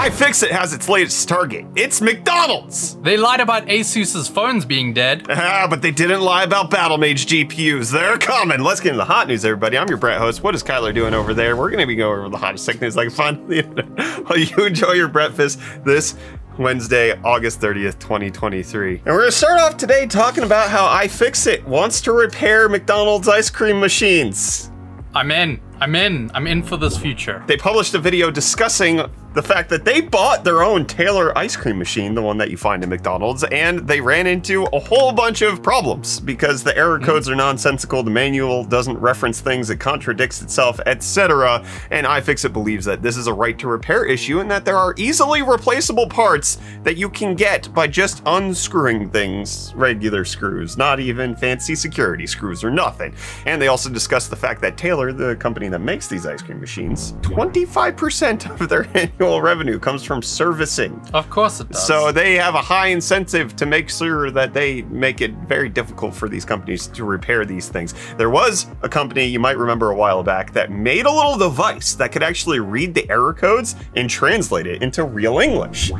iFixit has its latest target. It's McDonald's. They lied about Asus's phones being dead. Ah, but they didn't lie about Battlemage GPUs. They're coming. Let's get into the hot news, everybody. I'm your Brett host. What is Kyler doing over there? We're going to be going over the hottest tech news like fun. While you enjoy your breakfast this Wednesday, August 30th, 2023. And we're going to start off today talking about how iFixit wants to repair McDonald's ice cream machines. I'm in. I'm in. I'm in for this future. They published a video discussing the fact that they bought their own Taylor ice cream machine, the one that you find in McDonald's, and they ran into a whole bunch of problems because the error hmm. codes are nonsensical, the manual doesn't reference things, it contradicts itself, etc. And iFixit believes that this is a right to repair issue and that there are easily replaceable parts that you can get by just unscrewing things, regular screws, not even fancy security screws or nothing. And they also discussed the fact that Taylor, the company that makes these ice cream machines, 25% of their annual revenue comes from servicing. Of course it does. So they have a high incentive to make sure that they make it very difficult for these companies to repair these things. There was a company you might remember a while back that made a little device that could actually read the error codes and translate it into real English.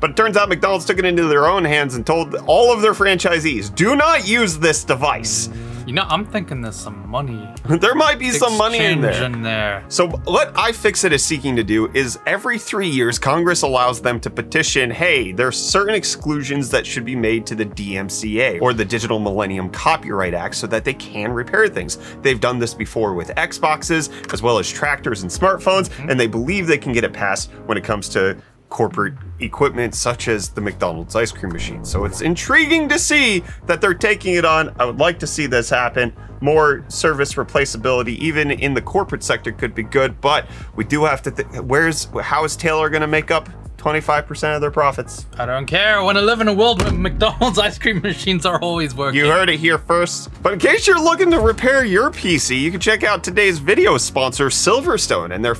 But it turns out McDonald's took it into their own hands and told all of their franchisees, do not use this device. You know, I'm thinking there's some money. there might be some money in there. in there. So what iFixit is seeking to do is every three years, Congress allows them to petition, hey, there's certain exclusions that should be made to the DMCA or the Digital Millennium Copyright Act so that they can repair things. They've done this before with Xboxes as well as tractors and smartphones, Mm-hmm. and they believe they can get it passed when it comes to corporate equipment such as the McDonald's ice cream machine. So it's intriguing to see that they're taking it on. I would like to see this happen. More service replaceability, even in the corporate sector, could be good. But we do have to. Where's how is Taylor going to make up 25% of their profits? I don't care. I want to live in a world where McDonald's ice cream machines are always working. You heard it here first. But in case you're looking to repair your PC, you can check out today's video sponsor, Silverstone, and their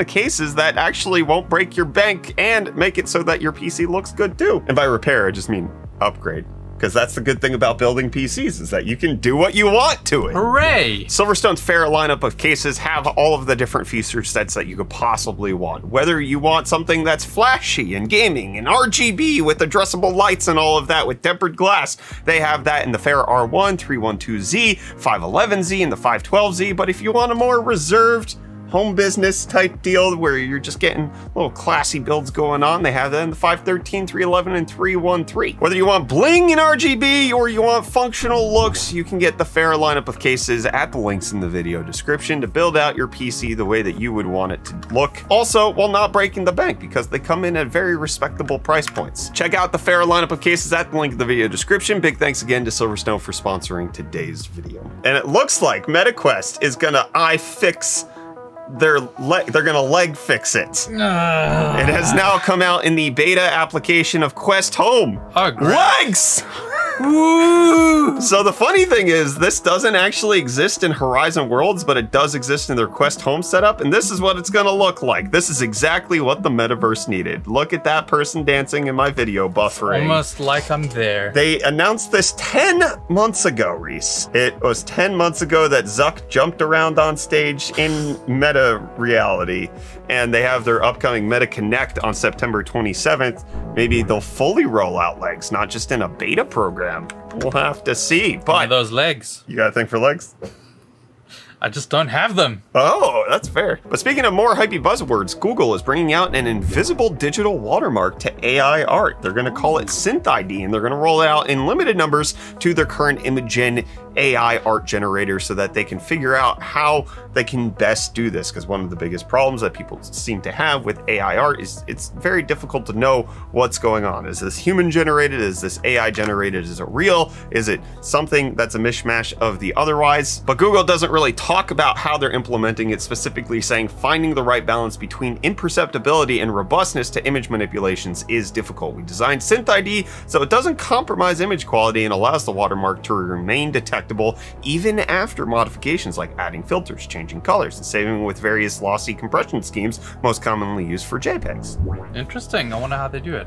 of cases that actually won't break your bank and make it so that your PC looks good too. And by repair, I just mean upgrade. Because that's the good thing about building PCs is that you can do what you want to it. Hooray! Silverstone's Fara lineup of cases have all of the different feature sets that you could possibly want. Whether you want something that's flashy and gaming and RGB with addressable lights and all of that with tempered glass, they have that in the Fara R1, 312Z, 511Z, and the 512Z. But if you want a more reserved, home business type deal where you're just getting little classy builds going on. They have that in the 513, 311, and 313. Whether you want bling in RGB or you want functional looks, you can get the Fara lineup of cases at the links in the video description to build out your PC the way that you would want it to look. Also, while not breaking the bank because they come in at very respectable price points. Check out the Fara lineup of cases at the link in the video description. Big thanks again to Silverstone for sponsoring today's video. And it looks like MetaQuest is gonna iFix their leg they're gonna leg fix it. Ah. It has now come out in the beta application of Quest Home. Oh, great. Legs! So the funny thing is, this doesn't actually exist in Horizon Worlds, but it does exist in their Quest Home setup, and this is what it's gonna look like. This is exactly what the metaverse needed. Look at that person dancing in my video buffering. Almost like I'm there. They announced this 10 months ago, Reese. It was 10 months ago that Zuck jumped around on stage in meta reality, and they have their upcoming Meta Connect on September 27th. Maybe they'll fully roll out legs, not just in a beta program. We'll have to see. One But of those legs. you got a thing for legs? I just don't have them. Oh, that's fair. But speaking of more hypey buzzwords, Google is bringing out an invisible digital watermark to AI art. They're going to call it Synth ID, and they're going to roll it out in limited numbers to their current Imagen AI art generator so that they can figure out how they can best do this. Because one of the biggest problems that people seem to have with AI art is it's very difficult to know what's going on. Is this human generated? Is this AI generated? Is it real? Is it something that's a mishmash of the otherwise? But Google doesn't really talk about how they're implementing it, specifically saying finding the right balance between imperceptibility and robustness to image manipulations is difficult. We designed Synth ID so it doesn't compromise image quality and allows the watermark to remain detectable even after modifications like adding filters, changing colors, and saving with various lossy compression schemes most commonly used for JPEGs. Interesting. I wonder how they do it.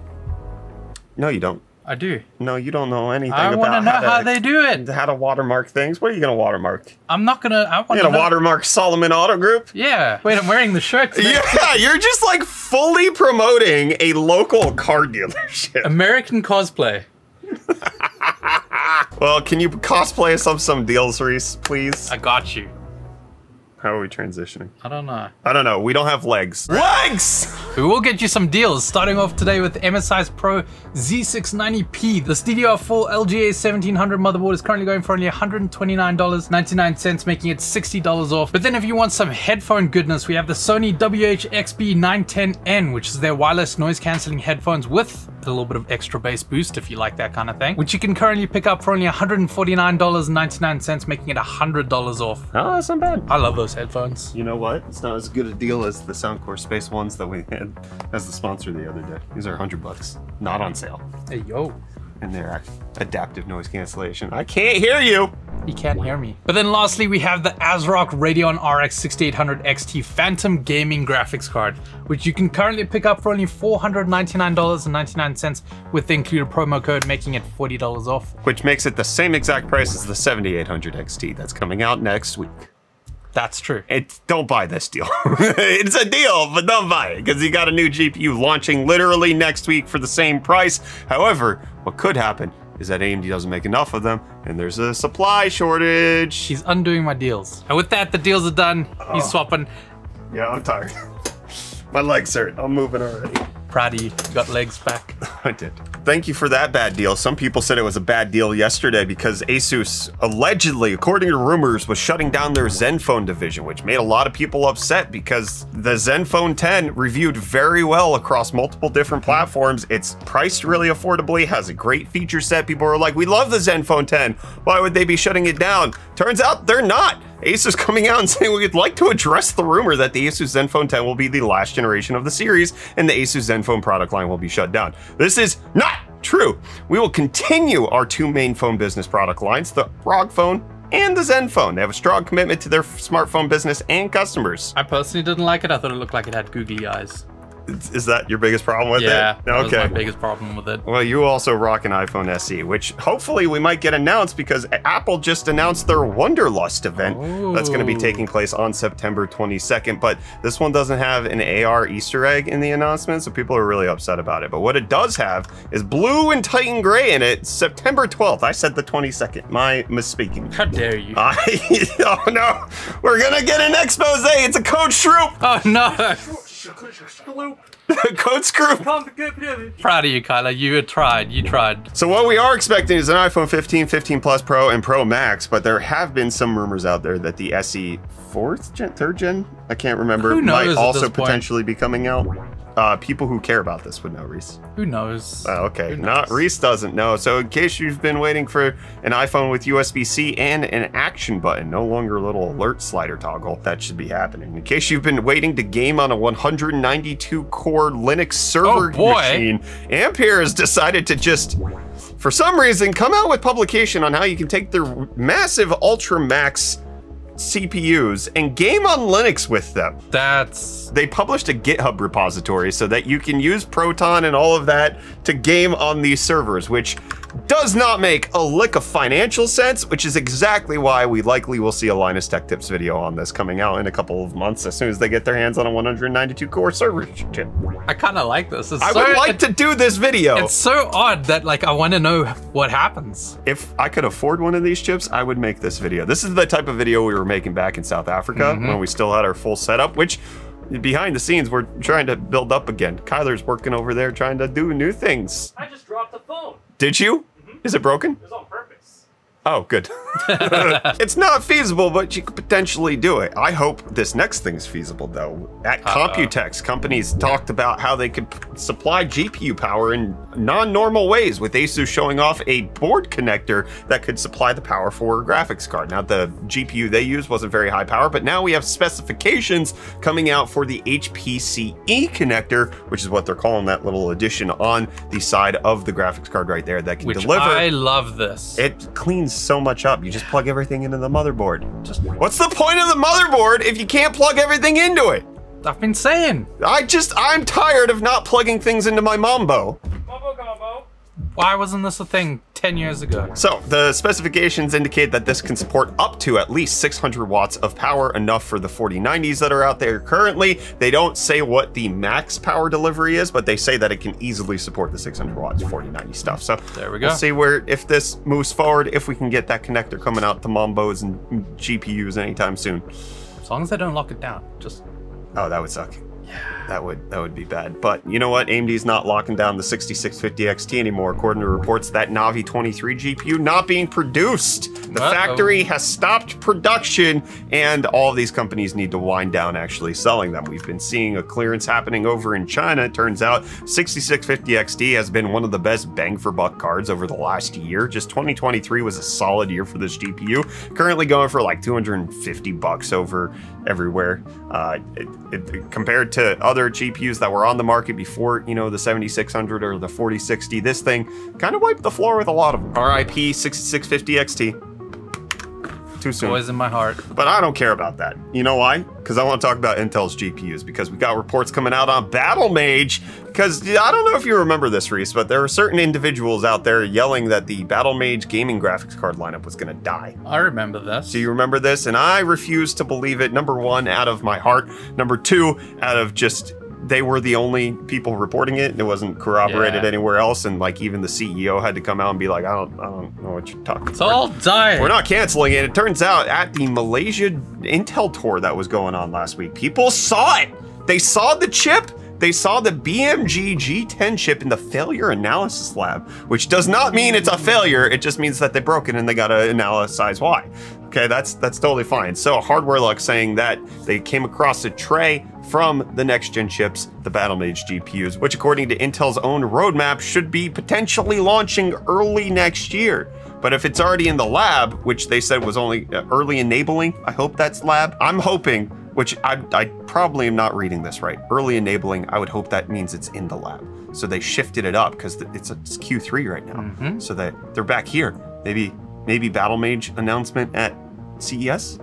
No, you don't. I do. No, you don't know anything I want to about know how, how they do it. how to watermark things. What are you gonna watermark? I'm not gonna. I want You to watermark Solomon Auto Group? Yeah. Wait, I'm wearing the shirt. today. Yeah, you're just like fully promoting a local car dealership. American cosplay. Well, can you cosplay us up some deals, Reese, please? I got you. How are we transitioning? I don't know. I don't know. We don't have legs. Legs! We will get you some deals, starting off today with MSI's Pro Z690P. The DDR4 LGA 1700 motherboard is currently going for only $129.99, making it $60 off. But then if you want some headphone goodness, we have the Sony WH-XB910N, which is their wireless noise cancelling headphones with a little bit of extra bass boost if you like that kind of thing, which you can currently pick up for only $149.99, making it $100 off. Oh, that's not bad. I love those headphones. You know what? It's not as good a deal as the Soundcore Space ones that we had as the sponsor the other day. These are 100 bucks. Not on sale. Hey, yo. And they're act- adaptive noise cancellation. I can't hear you! You can't hear me. But then lastly, we have the ASRock Radeon RX 6800 XT Phantom Gaming Graphics Card, which you can currently pick up for only $499.99 with the included promo code, making it $40 off. Which makes it the same exact price as the 7800 XT that's coming out next week. That's true. It, don't buy this deal. it's a deal, but don't buy it because you got a new GPU launching literally next week for the same price. However, what could happen is that AMD doesn't make enough of them and there's a supply shortage. He's undoing my deals. And with that, the deals are done. He's uh-huh. swapping. Yeah, I'm tired. My legs hurt. I'm moving already. You got legs back. I did. Thank you for that bad deal. Some people said it was a bad deal yesterday because Asus allegedly, according to rumors, was shutting down their Zenfone division, which made a lot of people upset because the Zenfone 10 reviewed very well across multiple different platforms. It's priced really affordably, has a great feature set. People are like, we love the Zenfone 10. Why would they be shutting it down? Turns out they're not. Asus coming out and saying we'd like to address the rumor that the Asus Zenfone 10 will be the last generation of the series and the Asus Zenfone product line will be shut down. This is not true. We will continue our two main phone business product lines, the ROG phone and the Zenfone. They have a strong commitment to their smartphone business and customers. I personally didn't like it. I thought it looked like it had googly eyes. Is that your biggest problem with Yeah, it? that was my Okay. biggest problem with it. Well, you also rock an iPhone SE, which hopefully we might get announced because Apple just announced their Wonderlust event that's going to be taking place on September 22nd. But this one doesn't have an AR Easter egg in the announcement, so people are really upset about it. But what it does have is blue and Titan gray in it. September 12th. I said the 22nd. My misspeaking. How dare you? I, oh no, we're gonna get an expose. It's a code shroop. oh no! code screw. Proud of you, Kyler. You tried. You tried. So what we are expecting is an iPhone 15, 15 Plus Pro, and Pro Max, but there have been some rumors out there that the SE fourth gen, third gen, I can't remember, might also potentially be coming out. Uh, people who care about this would know, Reese. Who knows? Oh, okay, Who not knows? Reese doesn't know. So in case you've been waiting for an iPhone with USB-C and an action button, no longer a little alert slider toggle, that should be happening. In case you've been waiting to game on a 192 core Linux server Oh, machine, Ampere has decided to just for some reason come out with publication on how you can take their massive Altra Max CPUs and game on Linux with them. That's they published a GitHub repository so that you can use Proton and all of that to game on these servers, which does not make a lick of financial sense, which is exactly why we likely will see a Linus Tech Tips video on this coming out in a couple of months as soon as they get their hands on a 192 core server chip. I kind of like this. It's I so, would like it- to do this video. It's so odd that like I want to know what happens. If I could afford one of these chips, I would make this video. This is the type of video we were making back in South Africa mm-hmm. when we still had our full setup, which behind the scenes we're trying to build up again. Kyler's working over there trying to do new things. I just dropped the phone. Did you? Is it broken? It was on purpose. Oh, good. it's not feasible, but you could potentially do it. I hope this next thing's feasible, though. At Computex, companies talked about how they could supply GPU power in non-normal ways, with Asus showing off a board connector that could supply the power for a graphics card. Now, the GPU they used wasn't very high power, but now we have specifications coming out for the HPCE E connector, which is what they're calling that little addition on the side of the graphics card right there that can Which deliver. I love this. It cleans so much up. You just plug everything into the motherboard. Just what's the point of the motherboard if you can't plug everything into it? I've been saying. I just I'm tired of not plugging things into my Mambo. Combo combo. Why wasn't this a thing 10 years ago? So, the specifications indicate that this can support up to at least 600 watts of power, enough for the 4090s that are out there currently. They don't say what the max power delivery is, but they say that it can easily support the 600 watts 4090 stuff. So, There we go. We'll see where, if this moves forward, if we can get that connector coming out to Mombos and GPUs anytime soon. As long as they don't lock it down. Just Oh, that would suck. That would that would be bad. But you know what? AMD's not locking down the 6650 XT anymore, according to reports that Navi 23 GPU not being produced. The Uh-oh. factory has stopped production, and all these companies need to wind down actually selling them. We've been seeing a clearance happening over in China. It turns out 6650 XT has been one of the best bang for buck cards over the last year. Just 2023 was a solid year for this GPU. Currently going for like 250 bucks over everywhere. Uh, it, it, compared to other GPUs that were on the market before, you know, the 7600 or the 4060, this thing kind of wiped the floor with a lot of them. RIP 6650 XT. Too soon. always in my heart. But I don't care about that. You know why? Because I want to talk about Intel's GPUs because we got reports coming out on Battlemage. Because I don't know if you remember this, Reese, but there are certain individuals out there yelling that the Battlemage gaming graphics card lineup was going to die. I remember this. Do you remember this? And I refuse to believe it. Number one, out of my heart. Number two, out of just they were the only people reporting it and it wasn't corroborated Yeah. anywhere else. And like even the CEO had to come out and be like, I don't, I don't know what you're talking It's all dying. we're not canceling it. It turns out at the Malaysia Intel tour that was going on last week, people saw it. They saw the chip. They saw the BMG G10 chip in the failure analysis lab, which does not mean it's a failure. It just means that they broke it and they got to analyze why. Okay, that's that's totally fine. So HardwareLuxx saying that they came across a tray from the next gen chips, the Battlemage GPUs, which according to Intel's own roadmap should be potentially launching early next year. But if it's already in the lab, which they said was only uh, early enabling, I hope that's lab. I'm hoping, which I, I probably am not reading this right. Early enabling, I would hope that means it's in the lab. So they shifted it up because it's, it's Q3 right now. So that they're back here. Maybe maybe Battlemage announcement at CES.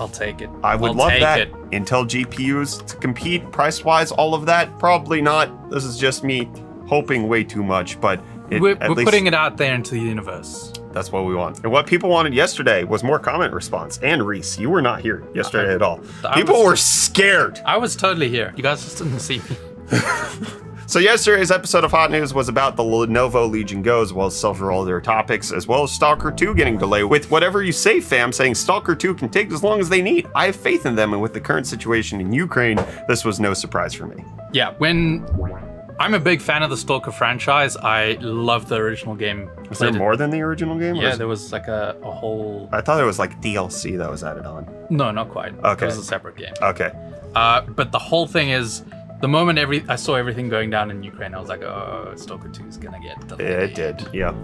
I'll take it. I would I'll love take that. It. Intel GPUs to compete price wise, all of that. Probably not. This is just me hoping way too much, but it, We're, at we're least putting it out there into the universe. that's what we want. And what people wanted yesterday was more comment response. And Reese, you were not here yesterday at all. I People was- were scared. I was totally here. You guys just didn't see me. So yesterday's episode of Hot News was about the Lenovo Legion Go, as well as several other topics, as well as Stalker 2 getting delayed. With whatever you say, fam, saying Stalker 2 can take as long as they need. I have faith in them, and with the current situation in Ukraine, this was no surprise for me. Yeah, when I'm a big fan of the Stalker franchise, I love the original game. Was there more than the original game? Yeah, there was like a, a whole. I thought it was like DLC that was added on. No, not quite. Okay. It was a separate game. Okay. Uh, but the whole thing is, the moment every I saw everything going down in Ukraine, I was like, oh, Stalker 2 is gonna get delayed. It did, yeah.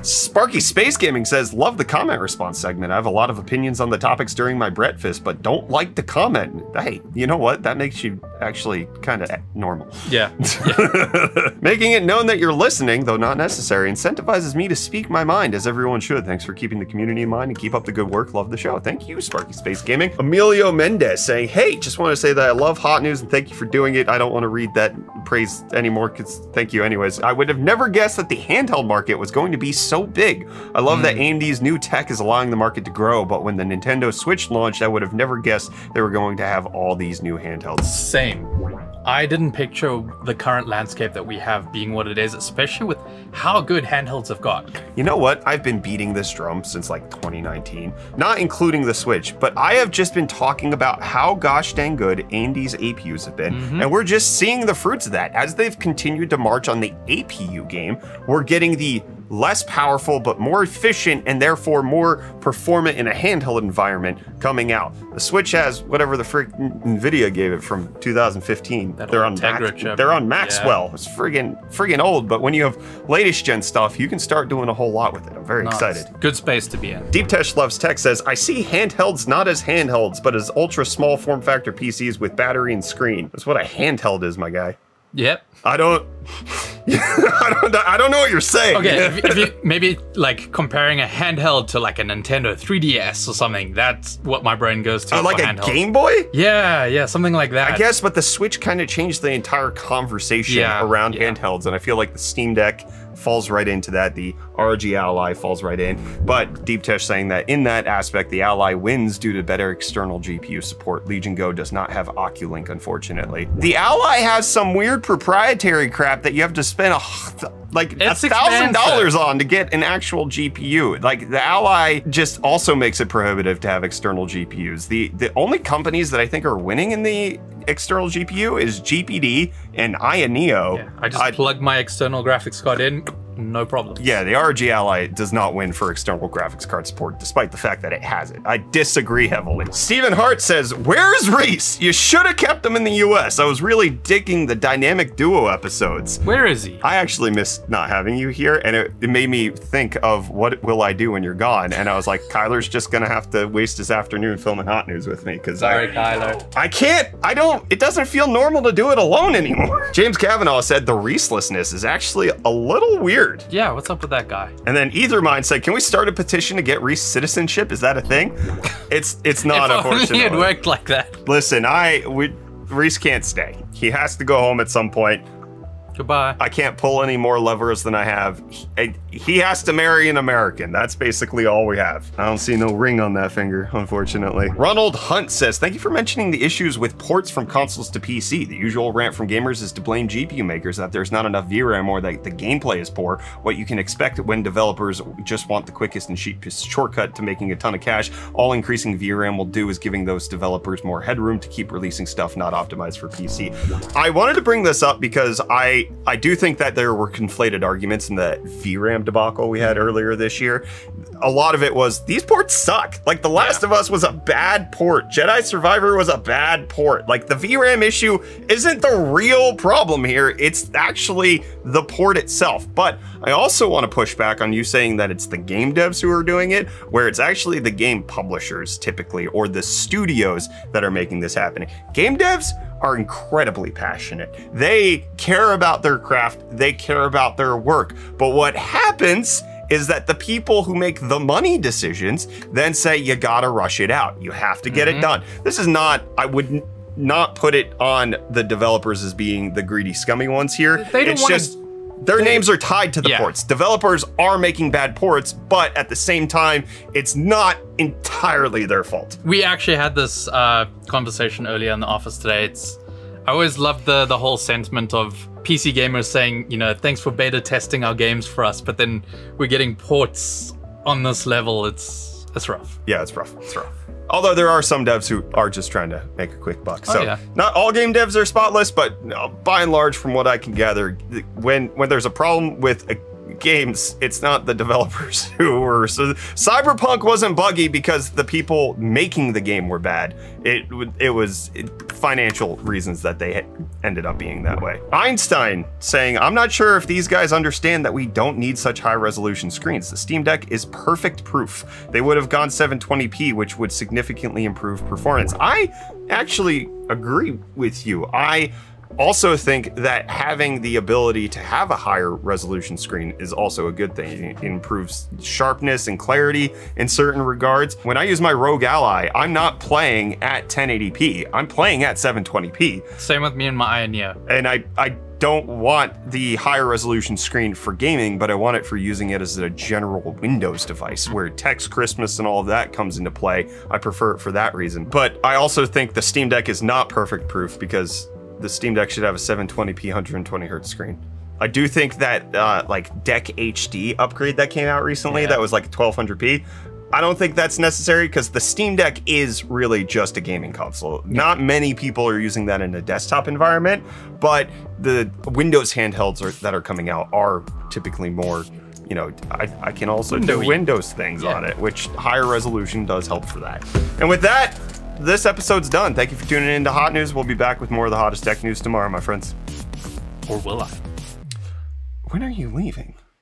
Sparky Space Gaming says, Love the comment response segment. I have a lot of opinions on the topics during my breakfast, but don't like to comment. Hey, you know what? That makes you actually kind of normal. Yeah. Making it known that you're listening, though not necessary, incentivizes me to speak my mind, as everyone should. Thanks for keeping the community in mind and keep up the good work. Love the show. Thank you, Sparky Space Gaming. Emilio Mendez saying, Hey, just want to say that I love hot news and thank you for doing it. I don't want to read that praise anymore because thank you, anyways. I would have never guessed that the handheld market was going to be so big. I love that hmm. AMD's new tech is allowing the market to grow, but when the Nintendo Switch launched, I would have never guessed they were going to have all these new handhelds. Same. I didn't picture the current landscape that we have being what it is, especially with how good handhelds have got. You know what? I've been beating this drum since like 2019, not including the Switch, but I have just been talking about how gosh dang good AMD's APUs have been, mm-hmm. and we're just seeing the fruits of that. As they've continued to march on the APU game, we're getting the less powerful but more efficient and therefore more performant in a handheld environment coming out. The Switch has whatever the frick Nvidia gave it from 2015. That they're on Max- chip. they're on Yeah. Maxwell. It's friggin' friggin' old, but when you have latest gen stuff, you can start doing a whole lot with it. I'm very excited. Good space to be in. Deep Tesh Loves Tech says, I see handhelds not as handhelds, but as ultra small form factor PCs with battery and screen. That's what a handheld is, my guy. Yep. I don't, I don't, I don't know what you're saying. Okay, if, if you maybe like comparing a handheld to like a Nintendo 3DS or something, that's what my brain goes to. Uh, like a handhelds. Game Boy? Yeah, yeah, something like that. I guess, but the Switch kind of changed the entire conversation Yeah, around yeah. handhelds, and I feel like the Steam Deck falls right into that. The ROG Ally falls right in. But Deep Tech saying that in that aspect, the Ally wins due to better external GPU support. Legion Go does not have Oculink, unfortunately. The Ally has some weird proprietary crap that you have to spend a like a thousand dollars on to get an actual GPU. Like the Ally just also makes it prohibitive to have external GPUs. The the only companies that I think are winning in the external GPU is GPD and AYANEO. Yeah, I just plug my external graphics card in, no problem. yeah, the ROG Ally does not win for external graphics card support, despite the fact that it has it. I disagree heavily. Stephen Hart says, Where's Reese? You should have kept him in the US. I was really digging the dynamic duo episodes. Where is he? I actually missed not having you here, and it, it made me think of what will I do when you're gone. And I was like, Kyler's just gonna have to waste his afternoon filming hot news with me because I, Kyler. I can't. I don't. It doesn't feel normal to do it alone anymore. James Kavanaugh said the Reeselessness is actually a little weird. Yeah, what's up with that guy? And then Either Mind said, "Can we start a petition to get Reese citizenship? Is that a thing?" It's it's not if only it worked like that. Listen, I we Reese can't stay. He has to go home at some point. Goodbye. I can't pull any more levers than I have. He, he has to marry an American. That's basically all we have. I don't see no ring on that finger, unfortunately. Ronald Hunt says, Thank you for mentioning the issues with ports from consoles to PC. The usual rant from gamers is to blame GPU makers that there's not enough VRAM or that the gameplay is poor. What you can expect when developers just want the quickest and cheapest shortcut to making a ton of cash. All increasing VRAM will do is giving those developers more headroom to keep releasing stuff not optimized for PC. I wanted to bring this up because I I do think that there were conflated arguments in the VRAM debacle we had earlier this year. A lot of it was these ports suck. Like The Last of Us was a bad port. Jedi Survivor was a bad port. Like the VRAM issue isn't the real problem here. It's actually the port itself. But I also want to push back on you saying that it's the game devs who are doing it, where it's actually the game publishers typically or the studios that are making this happen. Game devs are incredibly passionate. They care about their craft, they care about their work. But what happens is that the people who make the money decisions then say you gotta rush it out. You have to get it done. This is not, I would n- not put it on the developers as being the greedy, scummy ones here. They don't it's just their names are tied to the Yeah. ports. Developers are making bad ports, but at the same time, it's not entirely their fault. We actually had this uh, conversation earlier in the office today. It's I always loved the the whole sentiment of PC gamers saying, you know, thanks for beta testing our games for us, but then we're getting ports on this level. It's it's rough. Yeah, it's rough. It's rough. Although there are some devs who are just trying to make a quick buck. So Oh, yeah. not all game devs are spotless, but by and large, from what I can gather, when when there's a problem with uh, games, it's not the developers who were. So Cyberpunk wasn't buggy because the people making the game were bad. It it was financial reasons that they ended up being that way. Einstein saying, "I'm not sure if these guys understand that we don't need such high resolution screens. The Steam Deck is perfect proof. They would have gone 720p, which would significantly improve performance." I actually agree with you. I also think that having the ability to have a higher resolution screen is also a good thing. It improves sharpness and clarity in certain regards. When I use my ROG Ally, I'm not playing at 1080p. I'm playing at 720p. Same with me and my AYANEO. And I I don't want the higher resolution screen for gaming, but I want it for using it as a general Windows device where text Christmas and all of that comes into play. I prefer it for that reason. But I also think the Steam Deck is not perfect proof because the Steam Deck should have a 720p 120 hertz screen. I do think that uh, like Deck HD upgrade that came out recently Yeah. that was like 1200p. I don't think that's necessary because the Steam Deck is really just a gaming console. Not many people are using that in a desktop environment, but the Windows handhelds are, that are coming out are typically more, you know, I, I can also do Windows things Yeah. on it, which higher resolution does help for that. And with that, this episode's done. Thank you for tuning in to Hot News. We'll be back with more of the hottest tech news tomorrow, my friends. Or will I? When are you leaving?